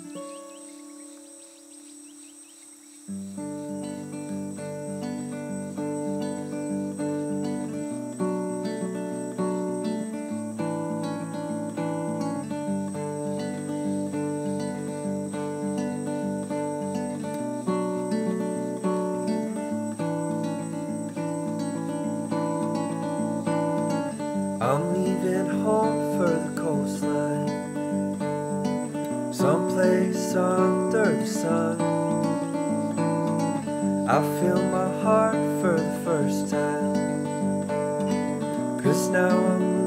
I'm leaving home. Someplace under the sun. I feel my heart for the first time, cause now I'm